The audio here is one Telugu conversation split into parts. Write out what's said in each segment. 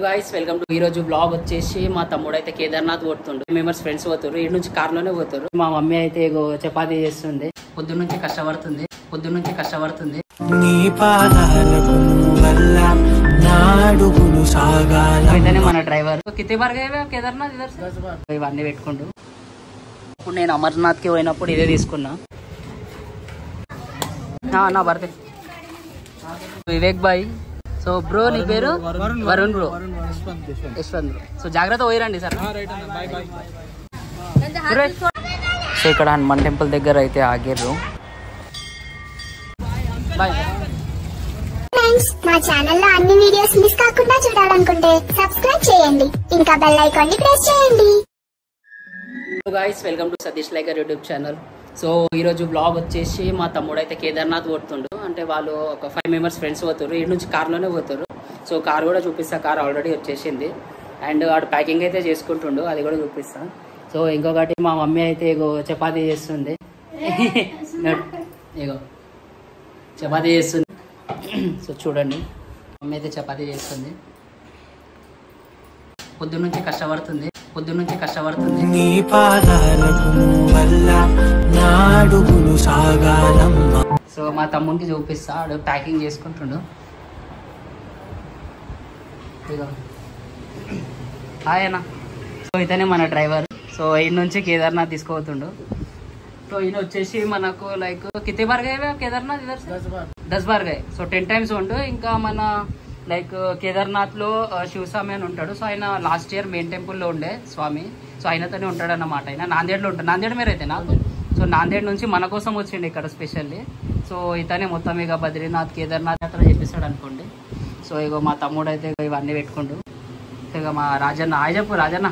గాయస్ వెల్కమ్ టు ఈ రోజు బ్లాగ్ వచ్చేసి మా తమ్ముడు అయితే కేదార్నాథ్ పోతుండు మెంబర్స్ ఫ్రెండ్స్ పోతారు ఈ నుంచి కార్లోనే పోతారు మా మమ్మీ అయితే చపాతీ చేస్తుంది. పొద్దు నుంచి కష్టపడుతుంది. పొద్దు నుంచి కష్టపడుతుంది. నీ పాదాలకు వల్ల నాడుగులు సాగాల. అయితేనే మన డ్రైవర్ కితే బార్ గయే కేదార్నాథ్? ఇవన్నీ పెట్టుకుంటూ ఇప్పుడు నేను అమర్నాథ్కి పోయినప్పుడు ఇదే తీసుకున్నా. నా భర్తే వివేక్ బాయ్. సో బ్రో నీ పేరు? Varun. Bro. Yashwant bro. So జాగ్రత్త పోయిరండి సార్. సో ఇక్కడ హనుమాన్ టెంపుల్ దగ్గర అయితే ఆగిర్రు బాయ్. ఫ్రెండ్స్ మా ఛానల్లో అన్ని వీడియోస్ మిస్ కాకుండా చూడాలనుకుంటే సబ్స్క్రైబ్ చేయండి. ఇంకా బెల్ ఐకాన్ని ప్రెస్ చేయండి. గాయస్ వెల్కమ్ టు సతీష్ లైకర్ యూట్యూబ్ ఛానల్ సో ఈరోజు బ్లాగ్ వచ్చేసి మా తమ్ముడు అయితే కేదార్నాథ్ పోతుండు అంటే వాళ్ళు ఒక ఫైవ్ మెంబర్స్ ఫ్రెండ్స్ పోతారు ఈ నుంచి కార్లోనే పోతారు సో కార్ కూడా చూపిస్తా. కార్ ఆల్రెడీ వచ్చేసింది. అండ్ వాడు ప్యాకింగ్ అయితే చేసుకుంటుండు. అది కూడా చూపిస్తా. సో ఇంకొకటి మా మమ్మీ అయితే ఇగో చపాతీ చేస్తుంది. ఇగో చపాతీ చేస్తుంది. సో చూడండి. మమ్మీ అయితే చపాతీ చేస్తుంది. పొద్దున్నుంచి కష్టపడుతుంది. పొద్దున్నుంచి కష్టపడుతుంది. నీ పాదాలకు వల్ల నాడుగులు సో మా తమ్మునికి చూపిస్తా. ఆడు ప్యాకింగ్ చేసుకుంటుండు. అన్న. సో ఇతనే మన డ్రైవర్. సో ఈయన నుంచి కేదార్నాథ్ తీసుకుపోతుండు. సో ఈయన వచ్చేసి మనకు లైక్ కితే బార్ గయే కేదార్నాథ్ ఇదర్ సే? దస్ బార్. గయే. సో టెన్ టైమ్స్ ఉండు. ఇంకా మన లైక్ కేదార్నాథ్లో శివస్వామి అని ఉంటాడు. సో ఆయన లాస్ట్ ఇయర్ మెయిన్ టెంపుల్లో ఉండే స్వామి. సో ఆయనతోనే ఉంటాడు అన్నమాట ఆయన నాందేడ్లో ఉంటాడు. నాందేడ్ మీరు అయితే నాకు సో నాందేడ్ నుంచి మన కోసం వచ్చిండు ఇక్కడ స్పెషల్లీ. సో ఇతనే మొత్తం ఇక బద్రీనాథ్ కేదార్నాథ్ అట్లా చెప్పిస్తాడు అనుకోండి. సో ఇగో మా తమ్ముడు అయితే ఇవన్నీ పెట్టుకుండు. ఇక మా రాజన్న ఆయన చెప్పు రాజన్న.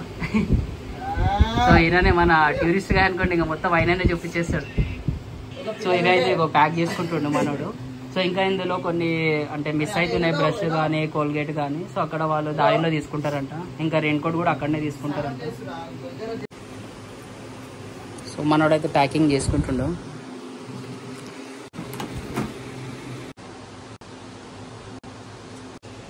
సో ఈయననే మన టూరిస్ట్గా అనుకోండి ఇంకా మొత్తం ఆయననే చూపించేస్తాడు. సో ఇవైతే ఇగో ప్యాక్ చేసుకుంటుండు మనోడు. సో ఇంకా ఇందులో కొన్ని అంటే మిస్ అవుతున్నాయి బ్రష్ కానీ కోల్గేట్ కానీ సో అక్కడ వాళ్ళు దారిలో తీసుకుంటారంట. ఇంకా రెయిన్ కోట్ కూడా అక్కడనే తీసుకుంటారంట. సో మనోడైతే ప్యాకింగ్ చేసుకుంటుండు.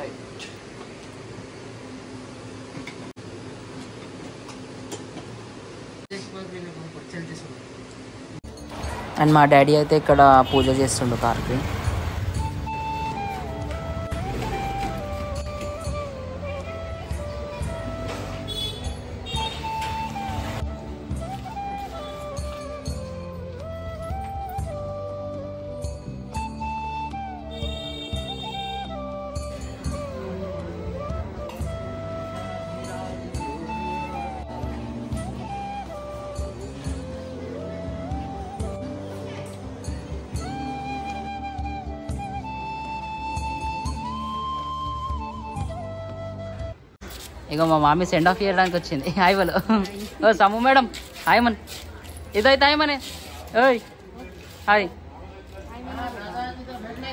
ले అండ్ మా డాడీ అయితే ఇక్కడ పూజ చేస్తుండు కార్కి ఇక మా మామి సెండ్ ఆఫ్ చేయడానికి వచ్చింది. హాయ్ వాళ్ళు ఓ సమ్ము మేడం. హాయ్ మన్ ఇదైతే హాయ్ మనే ఓయ్. హాయ్.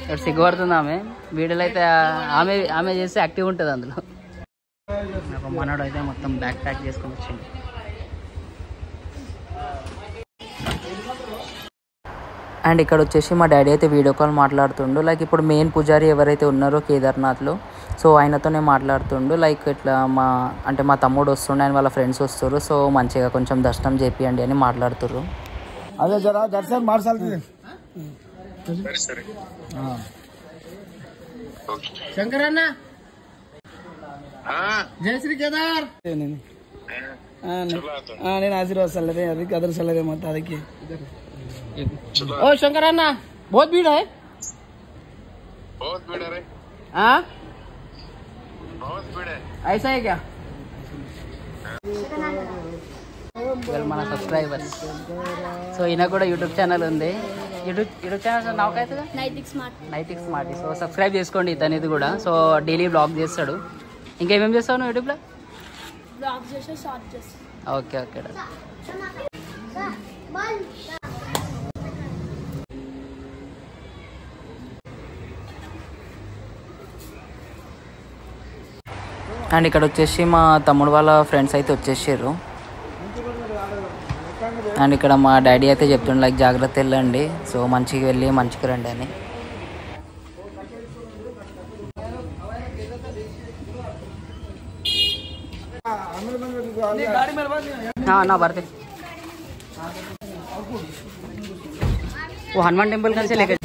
ఇక్కడ సిగ్గుపడుతుంది ఆమె? వీడియోలో అయితే ఆమె ఆమె చేస్తే యాక్టివ్ ఉంటుంది అందులో. ఒక మనోడు అయితే మొత్తం బ్యాక్ ప్యాక్ చేసుకొని వచ్చింది అండ్ ఇక్కడ వచ్చేసి మా డాడీ అయితే వీడియో కాల్ మాట్లాడుతుండు. లైక్ ఇప్పుడు మెయిన్ పూజారి ఎవరైతే ఉన్నారో కేదార్నాథ్లో సో ఆయనతోనే మాట్లాడుతుండు. లైక్ ఇట్లా మా అంటే మా తమ్ముడు వస్తుండే ఆయన వాళ్ళ ఫ్రెండ్స్ వస్తారు సో మంచిగా కొంచెం దర్శనం చేపియండి అని మాట్లాడుతురు అదే జర దర్శనం మార్చాలి శంకరన్న? జయ శ్రీ కేదార్. నేను. ఆశీర్వాద సల్లదే అది కదర్ సల్లదే మొత్తం ಅದಕ್ಕೆ ఓ శంకరన్న బోధ్ భీడ్ ऐसा है क्या వీళ్ళు మన సబ్స్క్రైబర్స్ సో ఈయన కూడా యూట్యూబ్ ఛానల్ ఉంది YouTube YouTube channel నాకైతుందా Naitik smart Naitik smart so subscribe చేసుకోండి ఇతనిది కూడా సో డైలీ బ్లాగ్ చేస్తాడు ఇంకేమేమి చేస్తావు నువ్వు యూట్యూబ్లో బ్లాగ్ చేసి షార్ట్ చేసి ఓకే ఓకే అండ్ ఇక్కడ వచ్చేసి మా తమ్ముడు వాళ్ళ ఫ్రెండ్స్ అయితే వచ్చేసారు అండ్ ఇక్కడ మా డాడీ అయితే చెప్తుండే లైక్ జాగ్రత్త వెళ్ళండి సో మంచిగా వెళ్ళి మంచిగా రండి అని हाँ ना भरते वो हनुमान टेम्पल कहाँ से लेके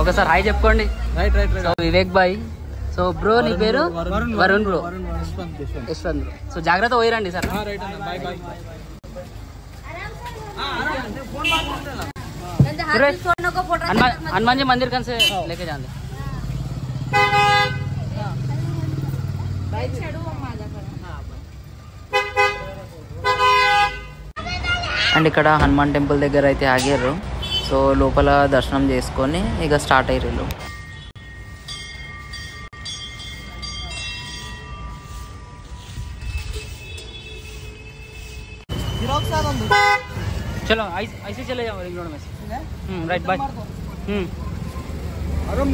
ఓకే సార్ హాయ్ చెప్పుకోండి రైట్ రైట్ సో వివేక్ బాయ్ సో బ్రో నీ పేరు Varun bro Yashwant bro so జాగ్రత్త పోయిరండి సార్ రైట్ అన్న బాయ్ బాయ్ सुरेश हनुमान हनुमान जी मंदिर कन से लेके जाने అండ్ ఇక్కడ హనుమాన్ టెంపుల్ దగ్గర అయితే ఆగారు సో లోపల దర్శనం చేసుకొని ఇక స్టార్ట్ అయ్యి రెళ్ళు చలో ఐసి చలే జామ రైట్ బై హ్మ్. అరం